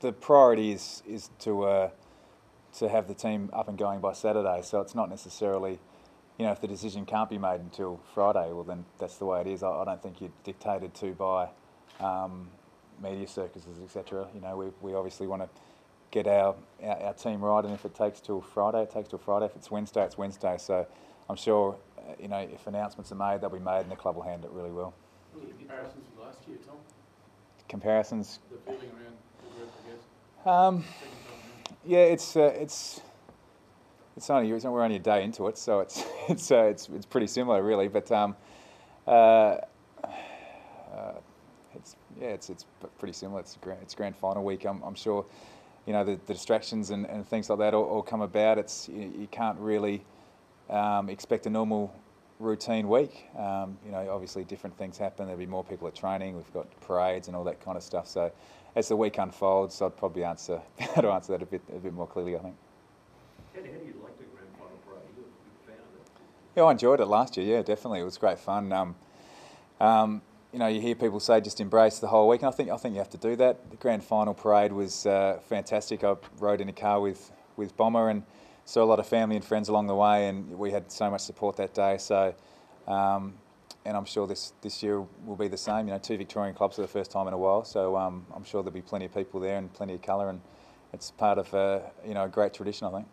the priority is is to uh, to have the team up and going by Saturday. So it's not necessarily, you know, if the decision can't be made until Friday, well then that's the way it is. I, I don't think you're dictated to by um, media circuses, etc. You know, we we obviously want to get our, our, our team right, and if it takes till Friday, it takes till Friday. If it's Wednesday, it's Wednesday. So I'm sure, uh, you know, if announcements are made, they'll be made, and the club will handle it really well. Comparisons with last year, Tom? Comparisons, The feeling around the group, I guess. Um, yeah, it's uh, it's it's only it's, we're only a day into it, so it's it's uh, it's it's pretty similar, really. But um, uh, uh, it's yeah, it's it's pretty similar. It's grand, it's grand final week. I'm, I'm sure, you know, the, the distractions and, and things like that all, all come about. It's you, you can't really um, expect a normal routine week. Um, you know, obviously different things happen. There'll be more people at training. We've got parades and all that kind of stuff. So as the week unfolds, I'd probably answer how to answer that a bit a bit more clearly. I think. How do, you like the grand final parade? You're a big fan of it. Yeah, I enjoyed it last year. Yeah, definitely, it was great fun. Um, um, you know, you hear people say just embrace the whole week, and I think I think you have to do that. The grand final parade was uh, fantastic. I rode in a car with with Bomber and saw a lot of family and friends along the way, and we had so much support that day. So, um, and I'm sure this this year will be the same. You know, two Victorian clubs for the first time in a while, so um, I'm sure there'll be plenty of people there and plenty of colour, and it's part of uh, you know a great tradition, I think.